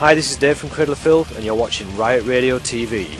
Hi, this is Dave from Cradle of Filth, and you're watching Riot Radio TV.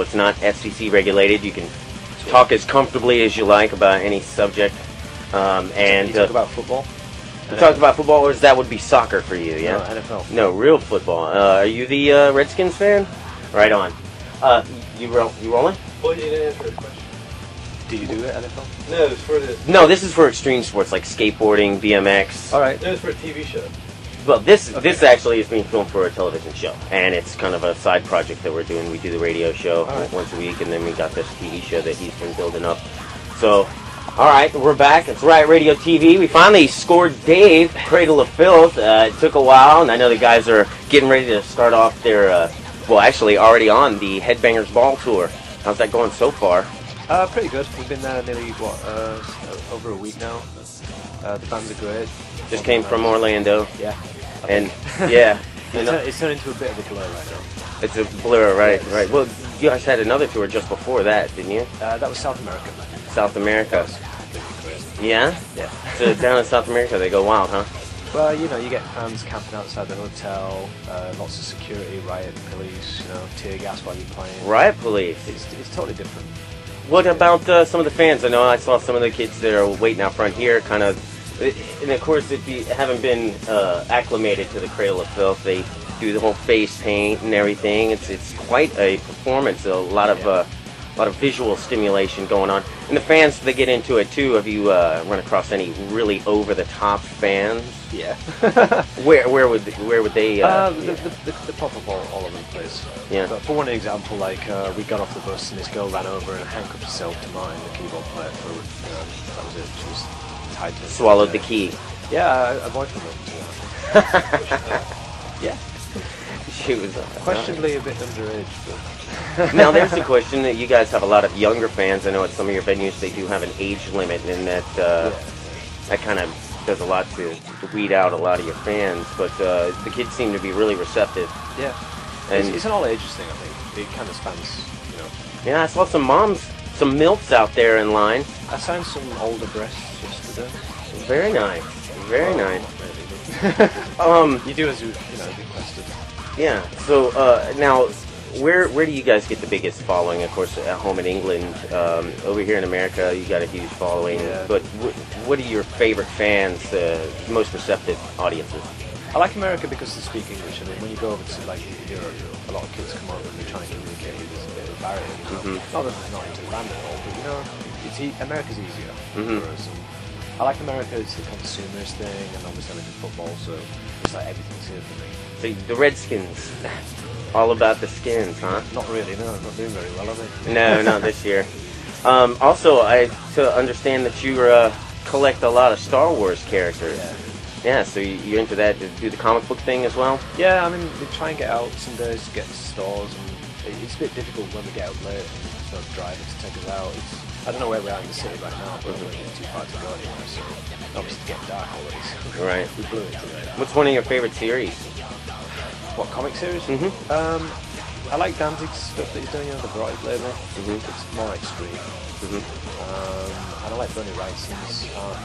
So it's not FCC regulated. You can talk as comfortably as you like about any subject. Um, and you talk uh, about football? you talk about football, or that would be soccer for you, yeah? No, NFL. No, real football. Uh, are you the uh, Redskins fan? Right on. Uh, you roll, you rolling? Well, you didn't answer the question. Do you do it, NFL? No, it's for the. No, this is for extreme sports like skateboarding, BMX. All right. No, it's for a TV show. Well, this this actually is being filmed for a television show, and it's kind of a side project that we're doing. We do the radio show right. once a week, and then we got this TV show that he's been building up. So, all right, we're back. It's Riot Radio TV. We finally scored Dave, Cradle of Filth. Uh, it took a while, and I know the guys are getting ready to start off their, uh, well, actually already on the Headbangers Ball Tour. How's that going so far? Uh, pretty good. We've been there nearly, what, uh, over a week now. Uh, the bands are great. Just came from Orlando, Yeah. And yeah, you it's, know, it's turned into a bit of a blur right now. it's a blur, right? Yes. Right. Well, you guys had another tour just before that, didn't you? Uh, that was South America. South America. Yeah? Yeah. So down in South America, they go wild, huh? Well, you know, you get fans camping outside the hotel, uh, lots of security, riot police, you know, tear gas while you're playing. Riot police. It's, it's totally different. What about uh, some of the fans? I know I saw some of the kids that are waiting out front here, kind of. And of course, if you haven't been uh, acclimated to the Cradle of Filth, they do the whole face paint and everything. It's it's quite a performance. A lot of uh, lot of visual stimulation going on, and the fans they get into it too. Have you uh, run across any really over the top fans? Yeah. Where where would where would they? Uh, Uh, the, the, the, the pop up all, all over the place. Yeah. But for one example, like uh, we got off the bus and this girl ran over and handcuffed herself to mine, the keyboard player. For you that was it. She was tied to. swallowed the key. Yeah, I, I boyfriend. Yeah. She was uh, Questionably a bit underage, but now there's the question that you guys have a lot of younger fans. I know at some of your venues they do have an age limit, and that uh, that kind of does a lot to, to weed out a lot of your fans. But uh, the kids seem to be really receptive. yeah. And it's, it's an all ages thing, I think. It kind of spans, you know. yeah, I saw some moms, some milfs out there in line. I signed some older breasts yesterday. Very nice, very Well, nice. Um, you do as you, you know, requested. Yeah. So uh, now, where where do you guys get the biggest following? Of course, at home in England. Um, over here in America, you got a huge following. Yeah. But wh- what are your favorite fans? Uh, most receptive audiences? I like America because they speak English. I mean, when you go over to like Europe, a lot of kids come over and they try and communicate with us a bit of a barrier. You know? Mhm. Not that they're not into at all, but you know, it's e- America's easier Mhm. for us. And I like America. It's the consumerist thing, and obviously I live in football, so it's like everything's here for me. So the Redskins, all about the skins, huh? Not really. No, not doing very well, are they? No, not this year. Um, also, I to understand that you uh, collect a lot of Star Wars characters. Yeah. Yeah, so you- you're into that. Do the comic book thing as well? Yeah, I mean, we try and get out some days to get to stores, and it's a bit difficult when we get out late and there's no driver to take us out. It's, I don't know where we are in the city right now, but we're too far to go anywhere, so obviously it's getting dark already. So Right. we blew it today. What's one of your favorite series? What comic series? Mhm. Um, I like Danzig's stuff that he's doing on the Bright label. Mhm. It's more extreme. Mm-hmm. Um, and I like Bernie Wrightson's art.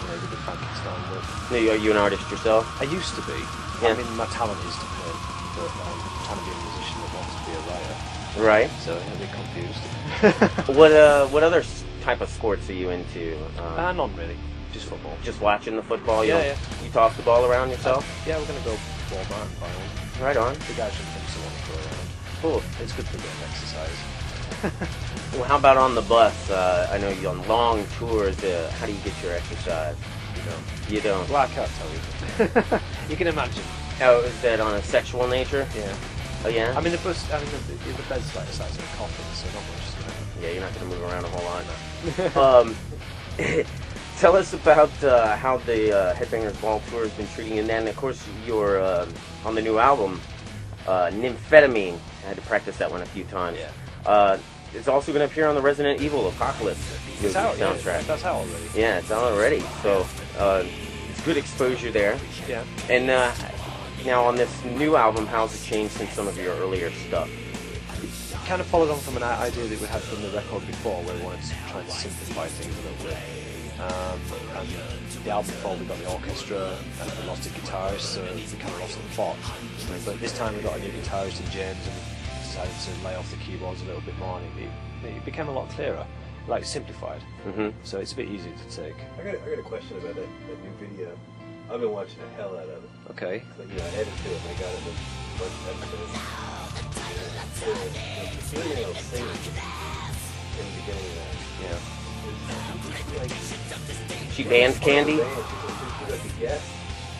teenager, the Frankenstein. But Are you- Are you an artist yourself? I used to be. Yeah. I mean, my talent is to play, but I'm trying to be a musician that wants to be a writer. Right. So I'm be confused. What uh what other type of sports are you into? Um, uh, none really, just football. just watching the football. You Yeah, You toss the ball around yourself. Yeah, we're gonna go and buy one. Right on. The guys from Princeton want to go around. Cool. It's good for a bit of exercise. Well, how about on the bus? Uh, I know you're on long tours. Uh, how do you get your exercise? You know. You don't. Well, I can't tell you. you can imagine. Oh, is that on a sexual nature? Yeah. Oh yeah. I mean, the bus. I mean, the, the, bed's like the size of a coffin, so not much. is gonna yeah, you're not going to move around a whole lot. um, tell us about uh, how the uh, Headbangers Ball tour has been treating you, and then of course you're uh, on the new album, uh, Nymphetamine. I had to practice that one a few times. Yeah. Uh, it's also going to appear on the Resident Evil Apocalypse movie It's out. Yeah, soundtrack. that's out already. Yeah, it's out already. So uh, it's good exposure there. Yeah. And uh, now on this new album, how's it changed since some of your earlier stuff? It kind of followed on from an idea that we had from the record before, where we wanted to try and simplify things a little bit. Um, and the album before we got the orchestra and we lost the guitarist, so we kind of lost the plot. But this time we got a new guitarist in James and decided to lay off the keyboards a little bit more, and it, it, it became a lot clearer, like simplified. hmm So it's a bit easier to take. I got, a, I got a question about that, that new video. I've been watching the hell out of it. Okay. But, you know, I edited it and I got it in a bunch of episodes. The, the female singer in the beginning of Yeah. like, She bands Candy. She's like a guest.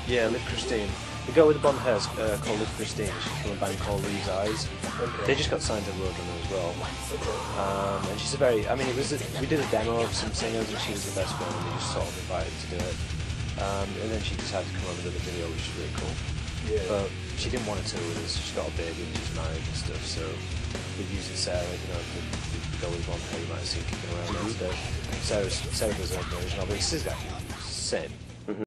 Yeah, Liv Kristine. The girl with the blonde hair is uh, called Liv Kristine. She's from a band called Leaves' Eyes. They just got signed to Roadrunner as well. Um, and she's a very, I mean, it was a, we did a demo of some singers and she was the best one and we just sort of invited to do it. Um, and then she decided to come over to the video, which is really cool. Yeah. But she didn't want to tour with us. She's got a baby and she's married and stuff. So we're using Sarah, you know, the, the with blonde hair you might have seen kicking around mm Sarah, Sarah does her version of it. It's exactly the same.